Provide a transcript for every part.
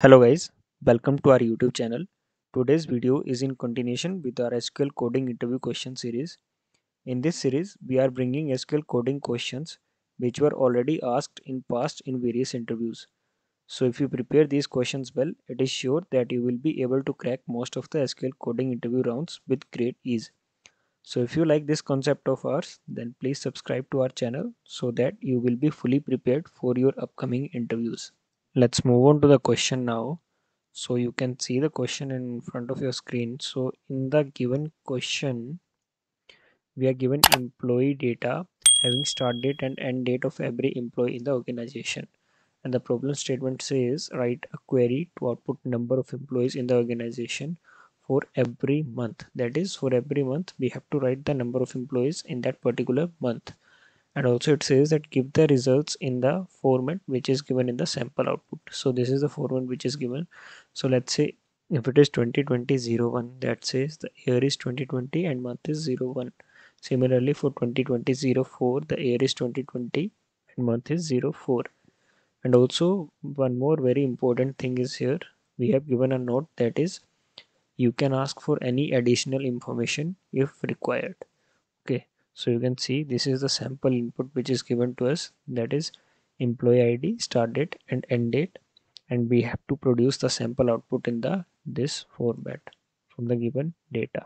Hello guys, welcome to our YouTube channel. Today's video is in continuation with our SQL coding interview question series. In this series, we are bringing SQL coding questions which were already asked in past in various interviews. So if you prepare these questions well, it is sure that you will be able to crack most of the SQL coding interview rounds with great ease. So if you like this concept of ours, then please subscribe to our channel so that you will be fully prepared for your upcoming interviews. Let's move on to the question now. So you can see the question in front of your screen. So in the given question, we are given employee data having start date and end date of every employee in the organization. And the problem statement says write a query to output number of employees in the organization for every month. That is for every month we have to write the number of employees in that particular month. And also it says that give the results in the format which is given in the sample output. So this is the format which is given. So let's say if it is 2020 01 that says the year is 2020 and month is 01 Similarly for 2020-04 the year is 2020 and month is 04. And also one more very important thing is here we have given a note that is you can ask for any additional information if required. Okay so you can see this is the sample input which is given to us that is employee ID start date and end date and we have to produce the sample output in the this format from the given data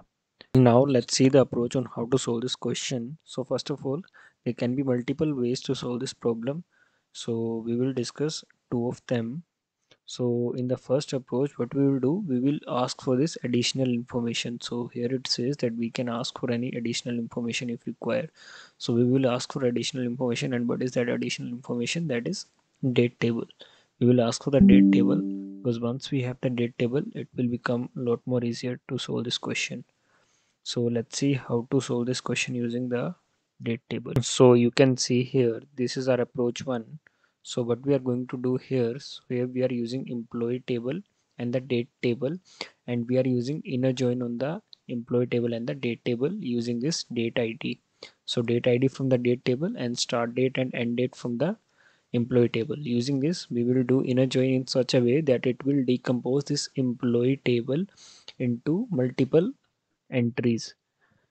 now let's see the approach on how to solve this question. So first of all, there can be multiple ways to solve this problem. So we will discuss two of them. So in the first approach, what we will do, we will ask for this additional information. So here it says that we can ask for any additional information if required. So we will ask for additional information and what is that additional information? That is date table. We will ask for the date table because once we have the date table, it will become a lot more easier to solve this question so let's see how to solve this question using the date table so you can see here this is our approach one so what we are going to do here so here we are using employee table and the date table and we are using inner join on the employee table and the date table using this date id so date id from the date table and start date and end date from the employee table. Using this we will do inner join in such a way that it will decompose this employee table into multiple entries.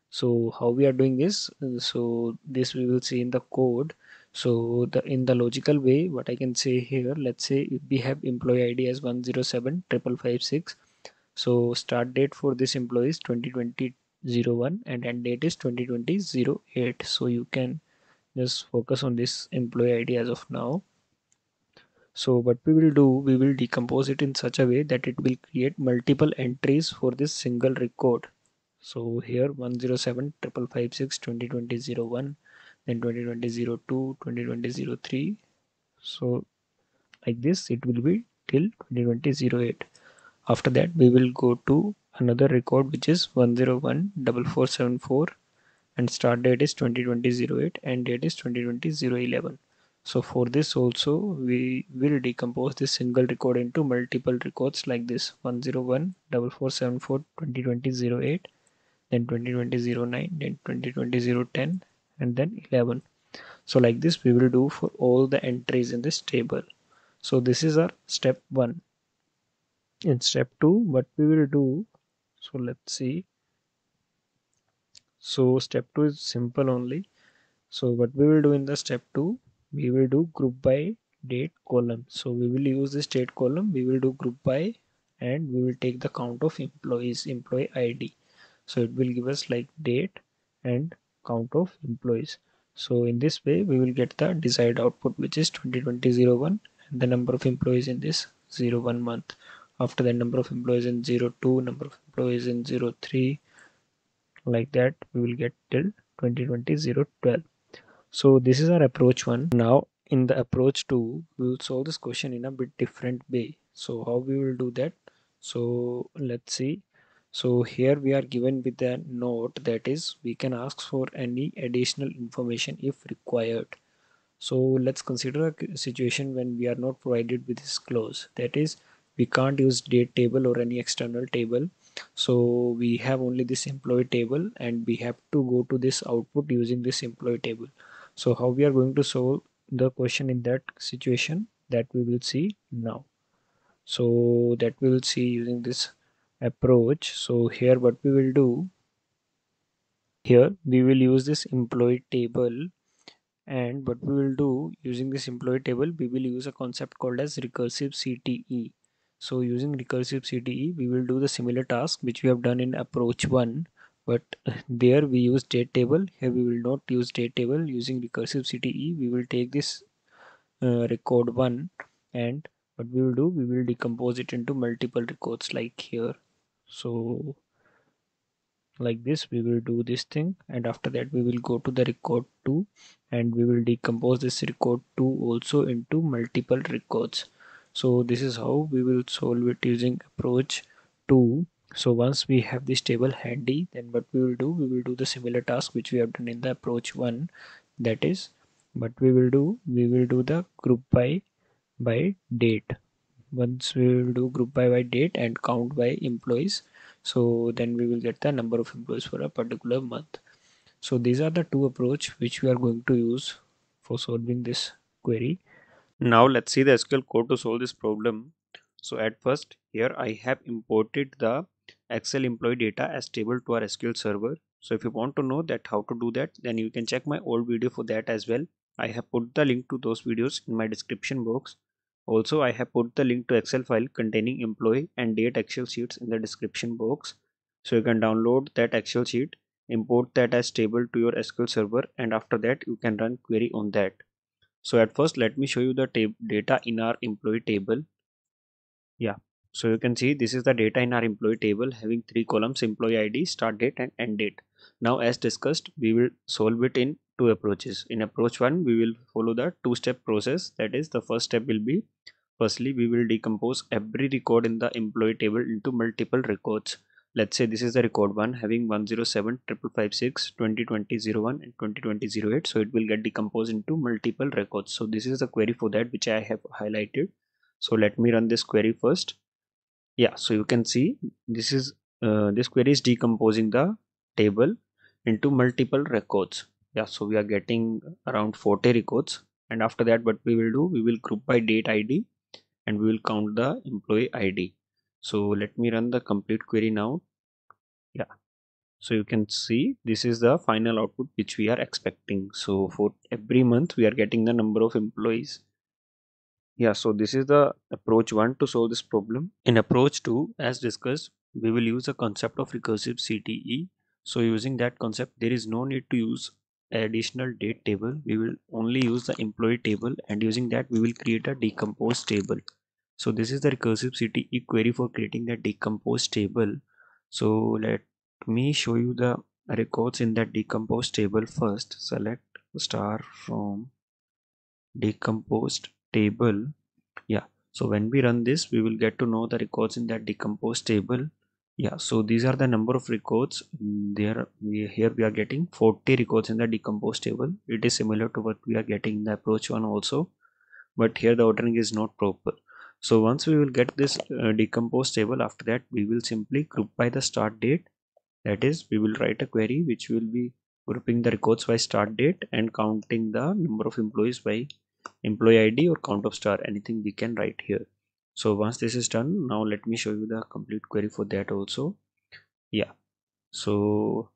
So how we are doing this? So this we will see in the code so the in the logical way what i can say here let's say we have employee id as 107 so start date for this employee is 2020 01 and end date is 2020 08 so you can just focus on this employee id as of now. So what we will do we will decompose it in such a way that it will create multiple entries for this single record. So here 107 2020 01 then 2020 02 2020 03 so like this it will be till 2020 08 after that we will go to another record which is 101 4474 and start date is 2020 08 and date is 2020 011 so for this also we will decompose this single record into multiple records like this 101 4474 2020 08 then 2020 09 then 2020 010 and then 11 so like this we will do for all the entries in this table. So this is our step one. In step two what we will do so let's see. So step two is simple only. So what we will do in the step two we will do group by date column. So we will use this date column. We will do group by and we will take the count of employees employee id so it will give us like date and count of employees. So in this way we will get the desired output which is 2020 and the number of employees in this 01 month. After the number of employees in 02 number of employees in 03 like that we will get till 2020 012 so this is our approach one. Now in the approach two we will solve this question in a bit different way. So how we will do that? So let's see so here we are given with a note that is we can ask for any additional information if required. So let's consider a situation when we are not provided with this clause. That is we can't use date table or any external table. So we have only this employee table and we have to go to this output using this employee table. So how we are going to solve the question in that situation that we will see now. So that we will see using this approach. So here what we will do here we will use this employee table. And what we will do using this employee table we will use a concept called as recursive CTE so using recursive CTE we will do the similar task which we have done in approach 1 but there we use date table. Here we will not use date table. Using recursive CTE we will take this uh, record 1 and what we will do we will decompose it into multiple records like here so like this we will do this thing and after that we will go to the record 2 and we will decompose this record 2 also into multiple records. So this is how we will solve it using approach 2 so once we have this table handy then what we will do? We will do the similar task which we have done in the approach 1 that is what we will do? We will do the group by by date once we will do group by by date and count by employees so then we will get the number of employees for a particular month. So these are the two approach which we are going to use for solving this query. Now let's see the sql code to solve this problem. So at first here i have imported the excel employee data as table to our sql server. So if you want to know that how to do that then you can check my old video for that as well. I have put the link to those videos in my description box also, I have put the link to Excel file containing employee and date Excel sheets in the description box. So you can download that Excel sheet, import that as table to your SQL server and after that you can run query on that. So at first let me show you the data in our employee table. Yeah, so you can see this is the data in our employee table having three columns employee ID, start date and end date. Now as discussed, we will solve it in two approaches. In approach one, we will follow the two-step process. That is the first step will be firstly we will decompose every record in the employee table into multiple records. Let's say this is the record one having 107 556 2020 01 and 2020 08 so it will get decomposed into multiple records so this is the query for that which i have highlighted so let me run this query first yeah so you can see this is uh, this query is decomposing the table into multiple records yeah so we are getting around 40 records. And after that what we will do we will group by date id and we will count the employee id so let me run the complete query now. Yeah. So you can see this is the final output which we are expecting. So for every month we are getting the number of employees. Yeah so this is the approach one to solve this problem. In approach two as discussed we will use a concept of recursive cte so using that concept there is no need to use additional date table. We will only use the employee table and using that we will create a decomposed table. So this is the recursive cte query for creating the decomposed table. So let me show you the records in that decomposed table first. Select star from decomposed table. Yeah. So when we run this we will get to know the records in that decomposed table yeah so these are the number of records. There we here we are getting 40 records in the decomposed table. It is similar to what we are getting in the approach one also but here the ordering is not proper. So once we will get this uh, decomposed table after that we will simply group by the start date. That is we will write a query which will be grouping the records by start date and counting the number of employees by employee id or count of star anything we can write here so once this is done now let me show you the complete query for that also. Yeah. So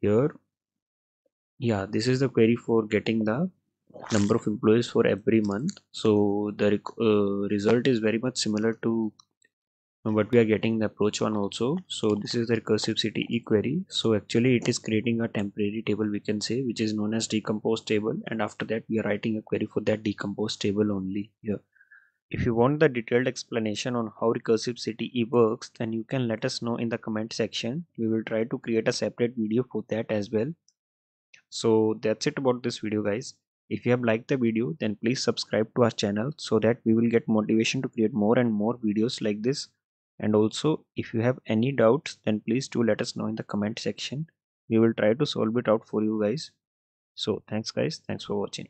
here yeah this is the query for getting the number of employees for every month. So the uh, result is very much similar to what we are getting the approach one also. So this is the recursive cte query. So actually it is creating a temporary table we can say which is known as decomposed table. And after that we are writing a query for that decomposed table only here if you want the detailed explanation on how recursive CTE works, then you can let us know in the comment section. We will try to create a separate video for that as well. So that's it about this video guys. If you have liked the video, then please subscribe to our channel so that we will get motivation to create more and more videos like this. And also, if you have any doubts, then please do let us know in the comment section. We will try to solve it out for you guys. So thanks guys. Thanks for watching.